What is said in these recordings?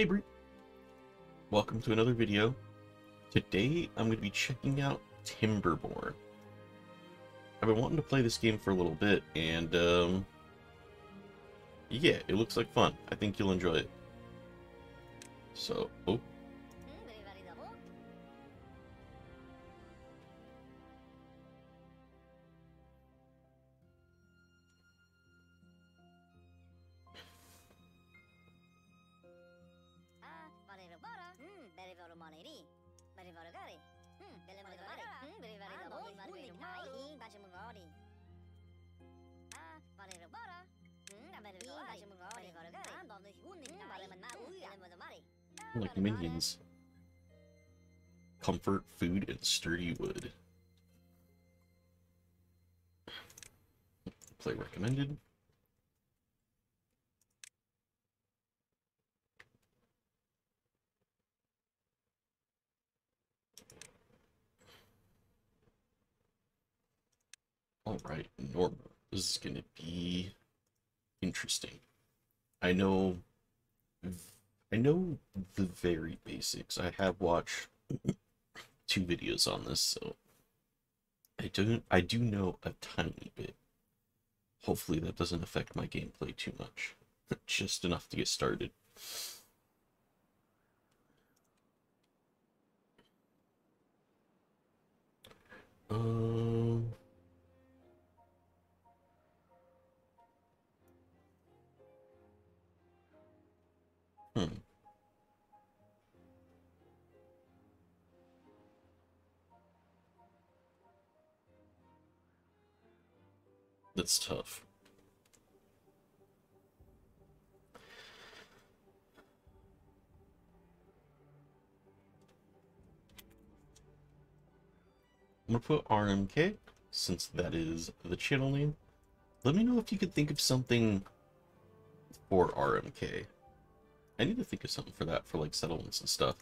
Hey Bree! Welcome to another video. Today I'm going to be checking out Timberborn. I've been wanting to play this game for a little bit and um, yeah, it looks like fun. I think you'll enjoy it. So, oh, like minions. Comfort, food, and sturdy wood. Play recommended. Alright, normal. This is gonna be interesting. I know I know the very basics. I have watched two videos on this, so I don't I do know a tiny bit. Hopefully that doesn't affect my gameplay too much. Just enough to get started. Um That's tough. I'm gonna put RMK, since that is the channel name. Let me know if you could think of something for RMK. I need to think of something for that, for like settlements and stuff.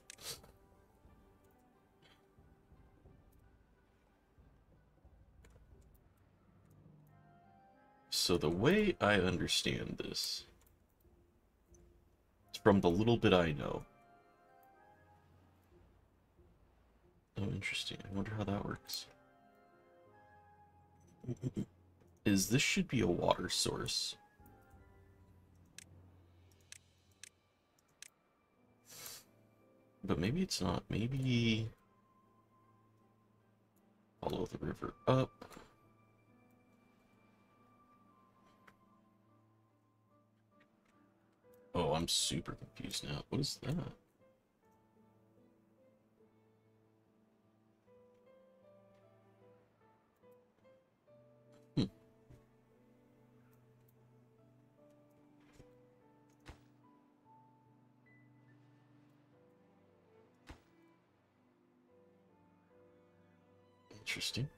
So the way I understand this, it's from the little bit I know. Oh, interesting. I wonder how that works. Is this should be a water source. But maybe it's not. Maybe follow the river up. Oh, I'm super confused now. What is that? Hmm. Interesting.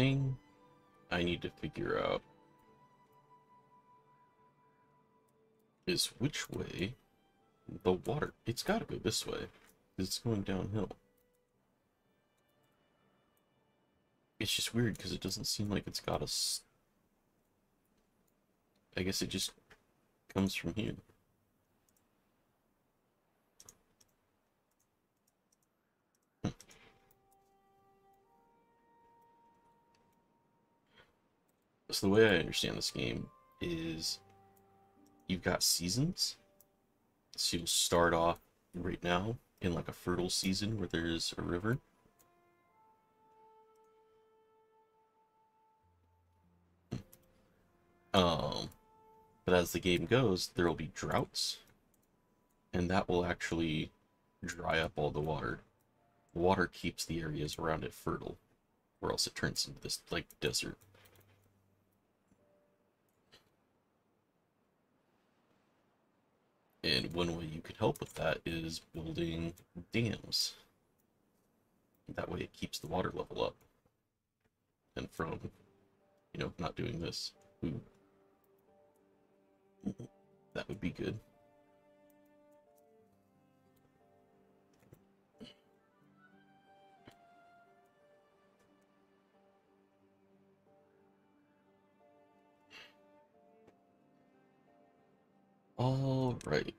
Thing I need to figure out is which way the water. It's got to go this way. It's going downhill. It's just weird because it doesn't seem like it's got a... I guess it just comes from here. So the way I understand this game is you've got seasons. So you'll start off right now in like a fertile season where there's a river. Um, but as the game goes, there will be droughts, and that will actually dry up all the water. Water keeps the areas around it fertile, or else it turns into this like desert. And one way you can help with that is building dams. That way it keeps the water level up. And from, you know, not doing this. Ooh. That would be good. All right.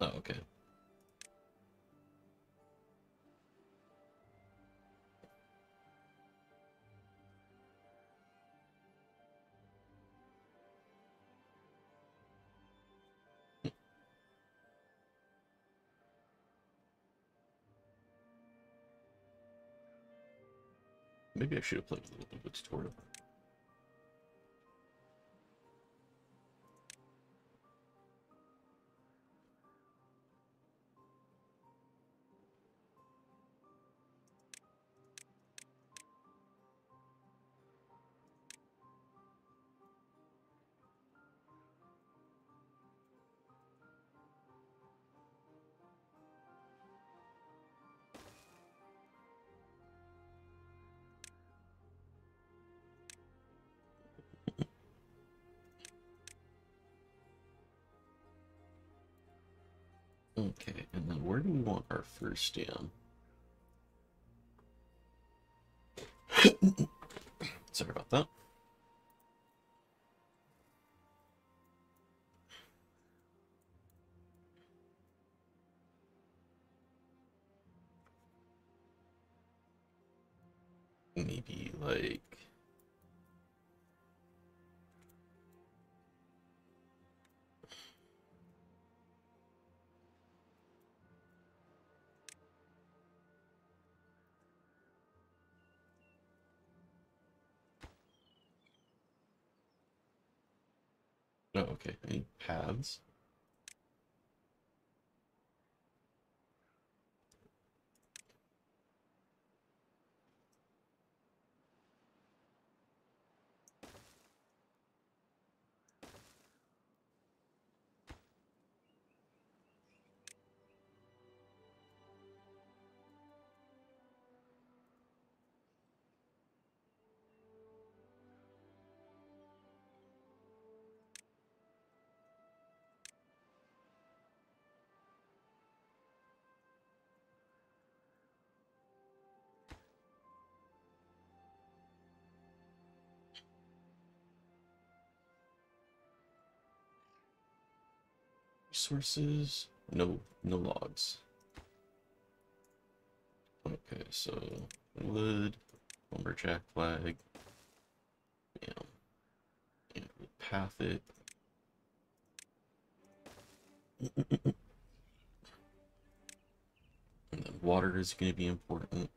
Oh, okay. Maybe I should have played a little bit of tutorial. First dam? Sorry about that. Maybe like Oh, okay. Any paths? Resources? No, no logs. Okay, so wood, lumberjack flag, yeah, and path it. and then water is going to be important.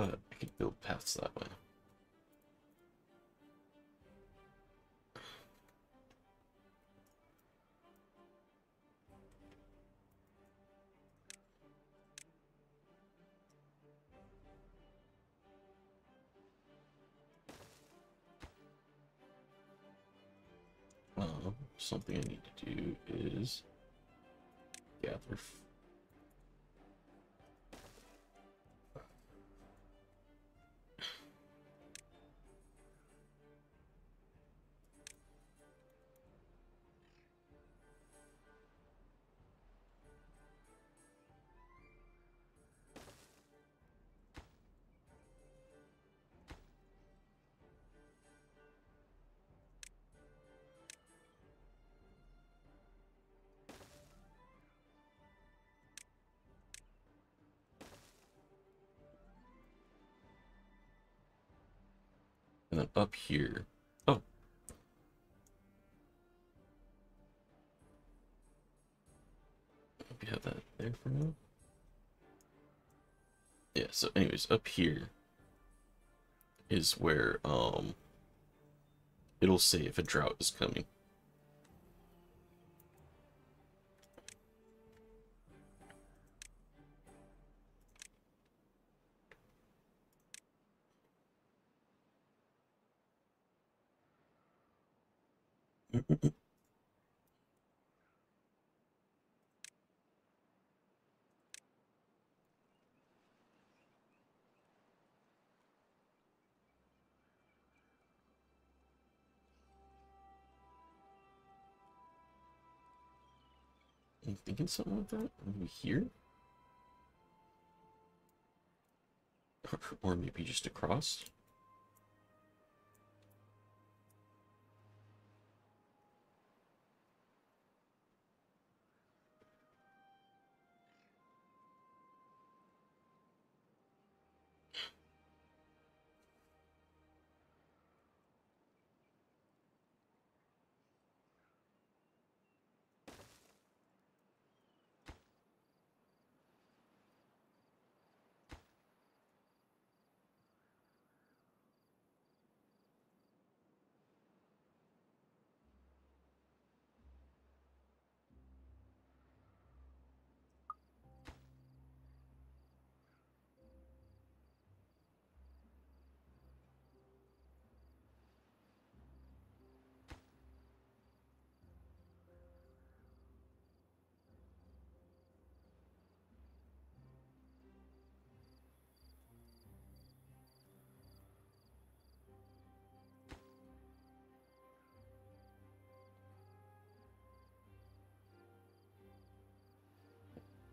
But I could build paths that way. Something And then up here. Oh. We have that there for now. Yeah, so anyways, up here is where um it'll say if a drought is coming. I'm thinking something like that. Maybe here? Or maybe just across?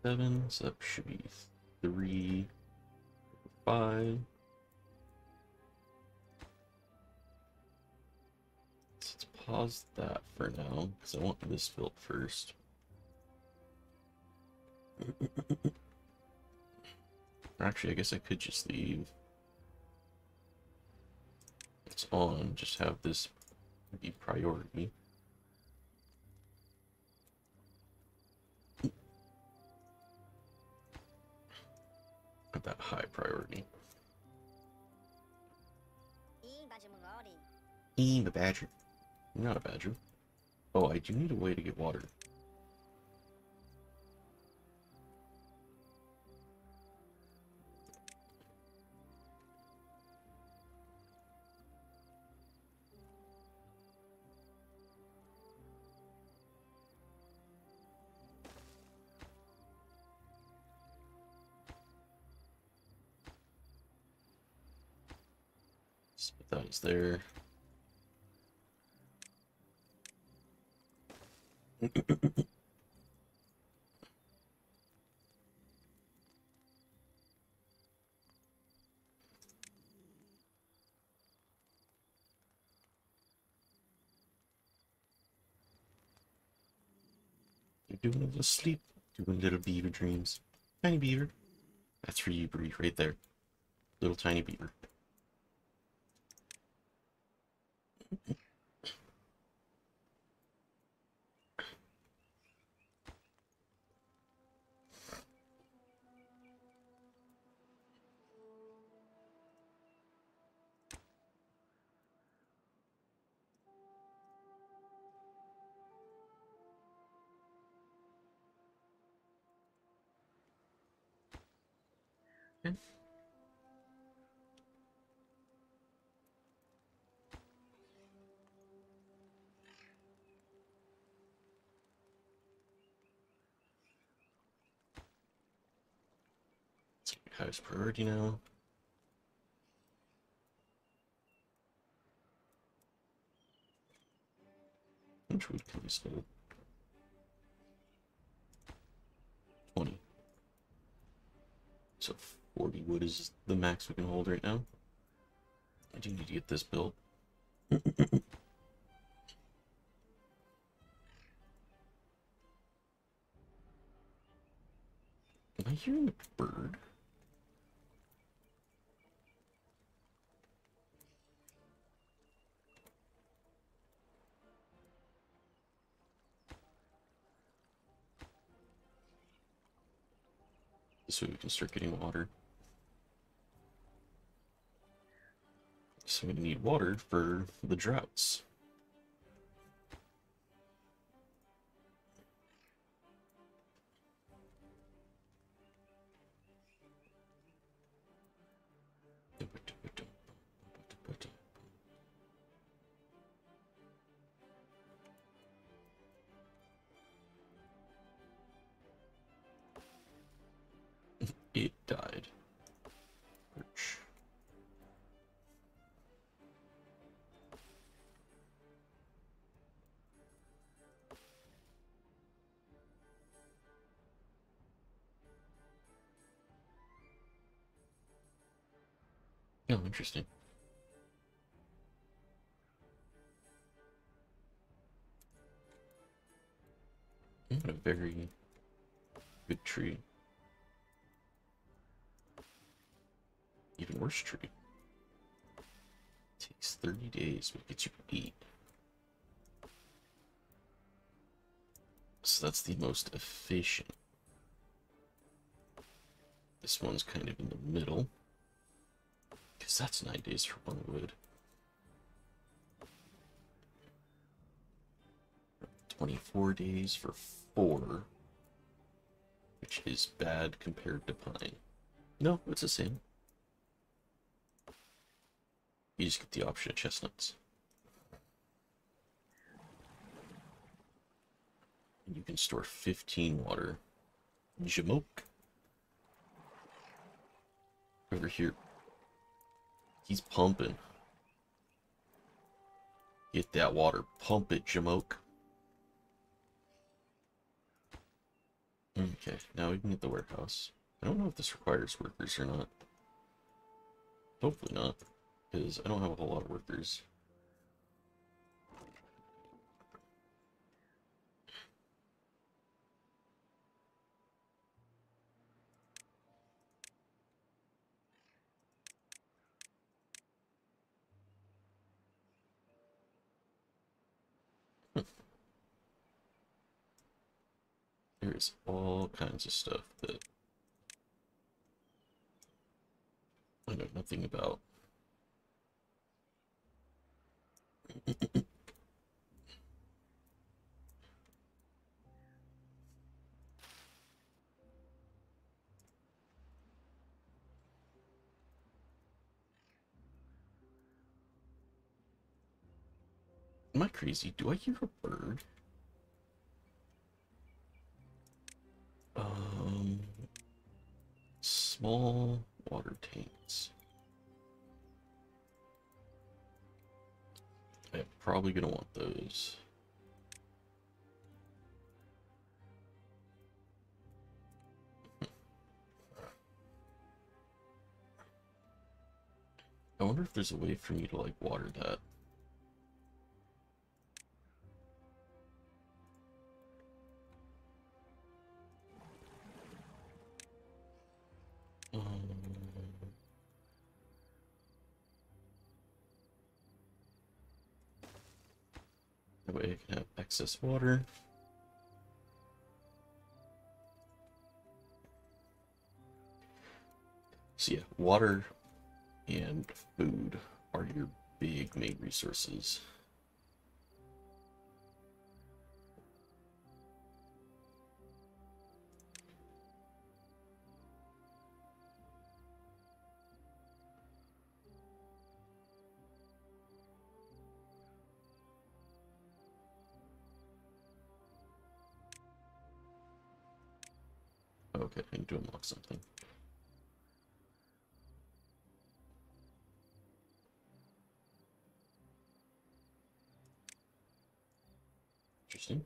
Seven, so that should be three, five. Let's pause that for now, because I want this built first. Actually, I guess I could just leave. It's on, just have this be priority. At that high priority. Eee, the badger. You're not a badger. Oh, I do need a way to get water. Let's put there. You're doing a little sleep, doing little beaver dreams. Tiny beaver. That's for you, Bree, right there. Little tiny beaver. Okay. It's highest priority now. Which wood can we sell? 20. So 40 wood is the max we can hold right now. I do need to get this built. Am I hearing a bird? So we can start getting water. So we need water for the droughts. Oh, interesting. What a very good tree. Even worse tree. Takes 30 days, but gets you eight. So that's the most efficient. This one's kind of in the middle. Because that's nine days for one wood. 24 days for four. Which is bad compared to pine. No, it's the same. You just get the option of chestnuts. And you can store 15 water. Jamoke. Over here. He's pumping. Get that water. Pump it, Jamoke. Okay, now we can get the warehouse. I don't know if this requires workers or not. Hopefully not, because I don't have a whole lot of workers. There's all kinds of stuff that I know nothing about. Am I crazy? Do I hear a bird? Small water tanks. I'm probably gonna want those. I wonder if there's a way for me to like water that. Way I can have excess water. So yeah, water and food are your big main resources. Something. Interesting.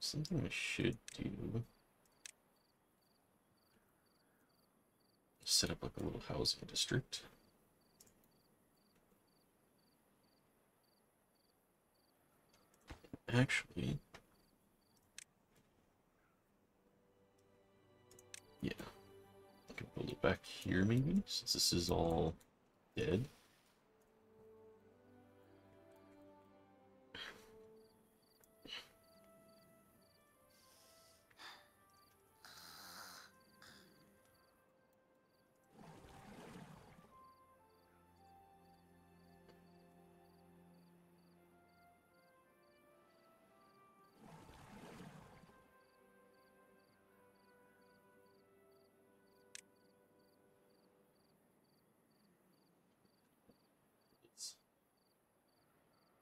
Something I should do. Set up like a little housing district. Actually, yeah, I can build it back here maybe, since this is all dead.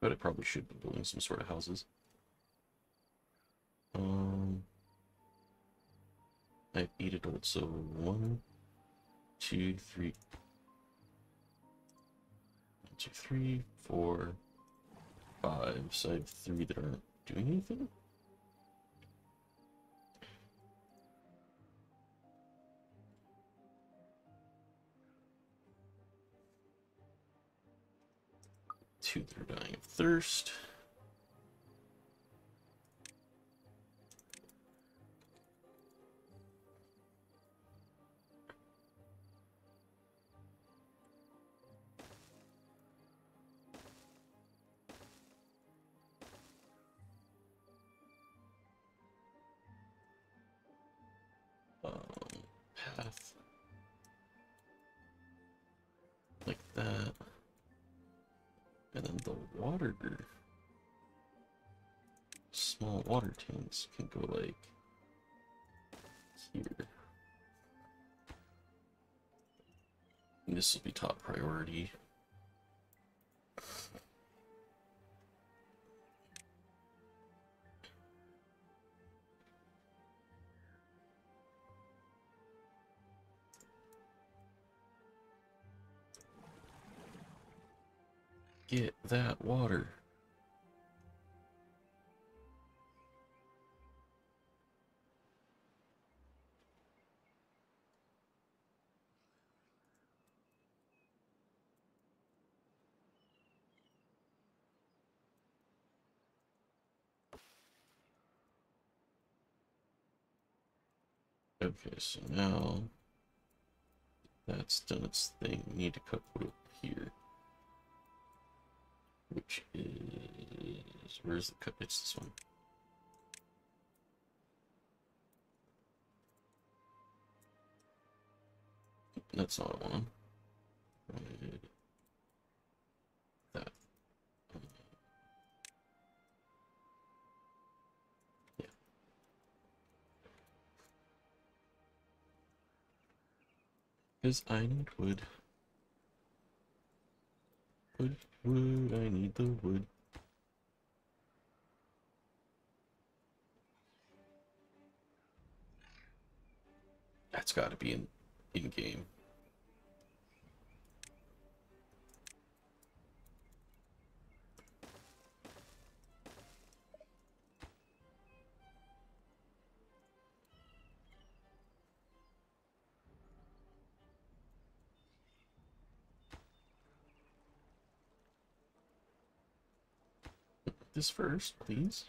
But I probably should be building some sort of houses. Um, I beat adults, so one, two, three, one, two, three, four, five. So I have three that aren't doing anything. Two that are dying of thirst. Water small water tanks can go like here. This will be top priority. Get that water. Okay, so now that's done its thing. We need to cook wood here. Which is where's the cook? It's this one. That's not one. Right. That. Yeah. Because I need wood. Wood, wood, I need the wood. That's gotta be in in game. This first, please.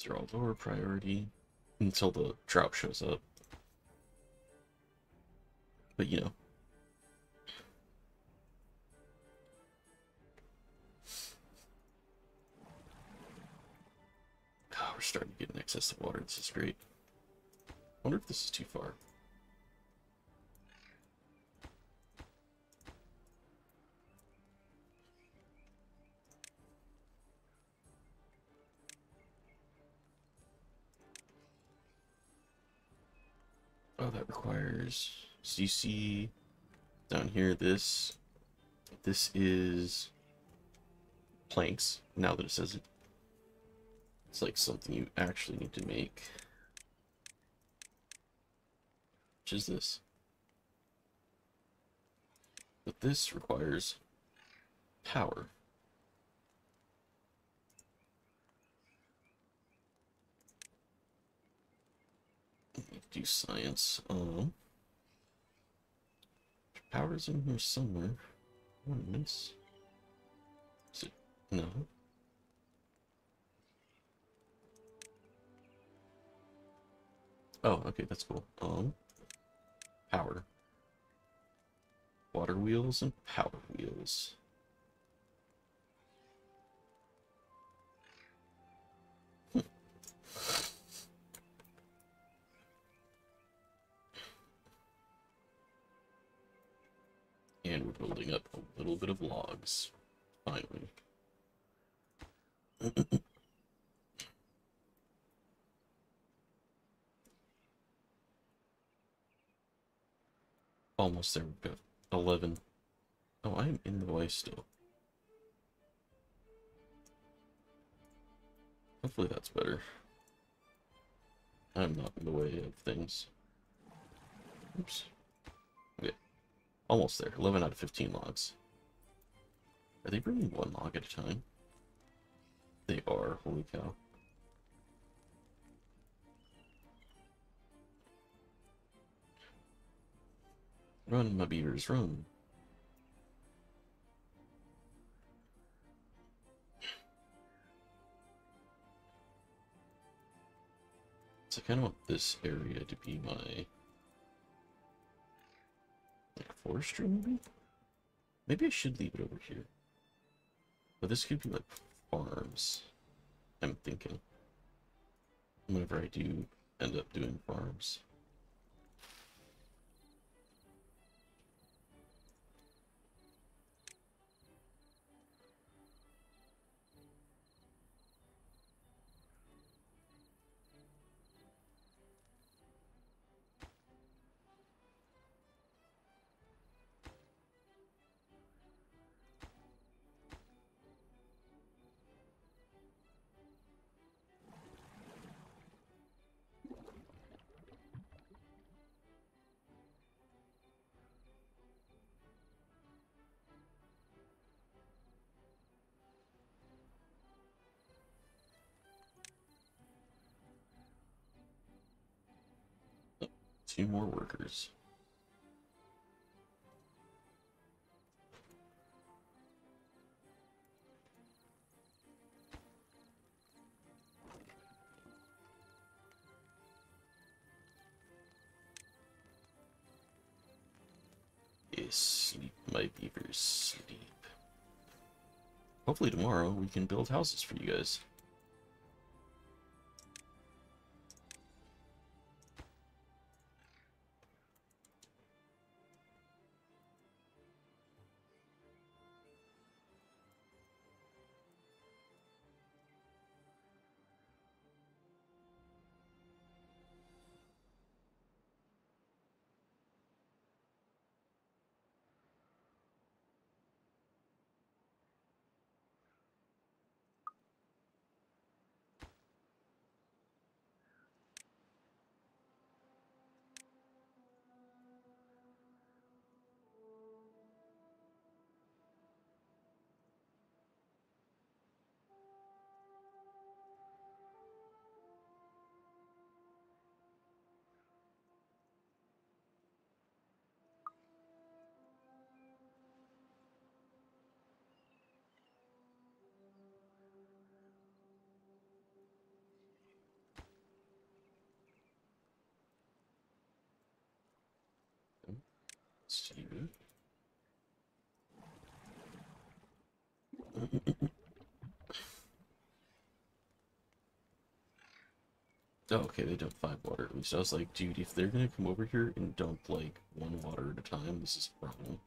These are all lower priority until the drought shows up. But you know. Oh, we're starting to get an excess of water. This is great. wonder if this is too far. That requires CC down here. This this is planks. Now that it says it, it's like something you actually need to make. Which is this? But this requires power. Do science. Um, power's in here somewhere. Ornaments. Is it? No. Oh, okay, that's cool. Um, power. Water wheels and power wheels. And we're building up a little bit of logs. Finally. Almost there. We've got 11. Oh, I am in the way still. Hopefully that's better. I'm not in the way of things. Oops. Almost there. 11 out of 15 logs. Are they bringing one log at a time? They are. Holy cow. Run, my beavers, run. So I kind of want this area to be my like forestry maybe? Maybe I should leave it over here. But this could be like farms. I'm thinking. Whenever I do end up doing farms. Two more workers. Yes, sleep, my beavers, sleep. Hopefully tomorrow we can build houses for you guys. Oh, okay, they dump five water at least. I was like, dude, if they're gonna come over here and dump like one water at a time, this is a problem.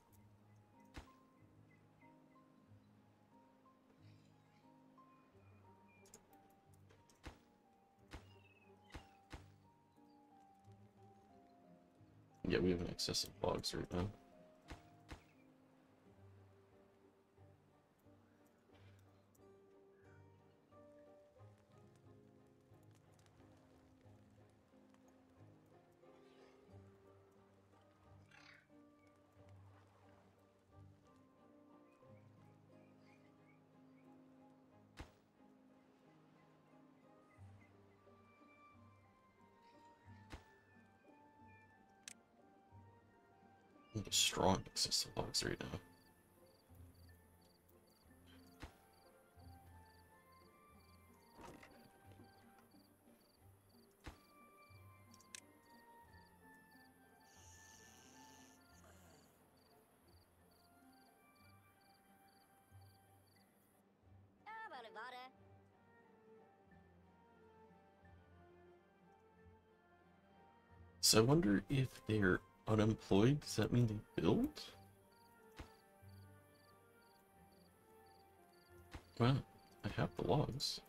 Yeah, we have an excess of logs right now. Strong logs right now. So I wonder if they're Unemployed? Does that mean they build? Well, I have the logs.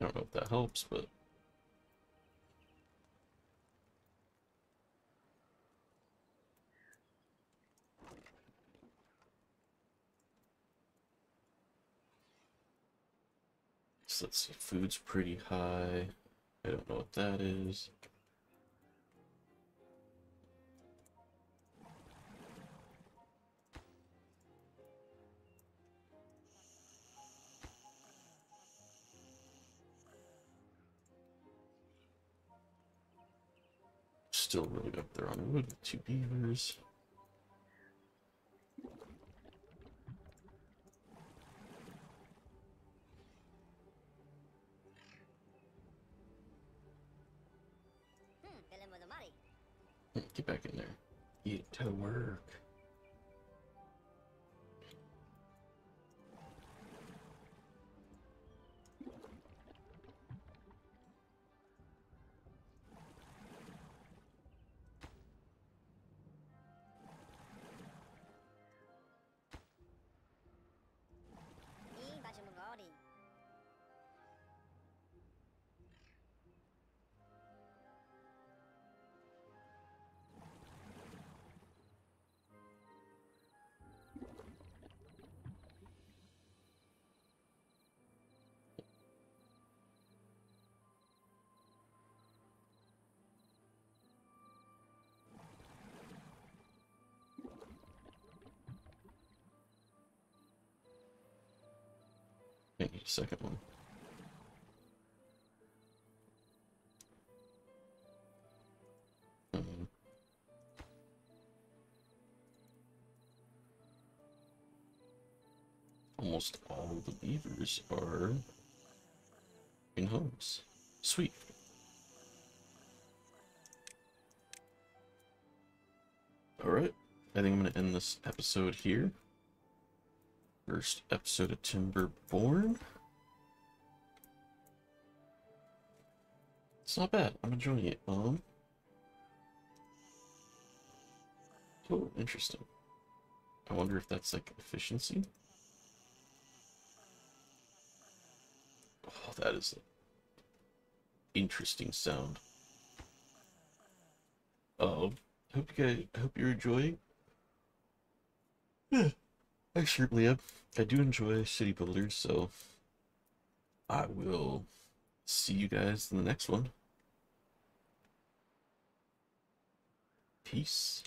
I don't know if that helps, but so let's see, food's pretty high. I don't know what that is. Still really up there on wood with two beavers. Hmm, Belém do Mari. Get back in there. Get to work. Second one. Um, almost all the beavers are in homes. Sweet. Alright, I think I'm going to end this episode here. First episode of Timberborn. It's not bad. I'm enjoying it. Um. Oh, interesting. I wonder if that's like efficiency. Oh, that is an interesting sound. Um, hope you guys, hope you're enjoying. Yeah, I certainly am. I do enjoy city builders, so I will see you guys in the next one. Peace.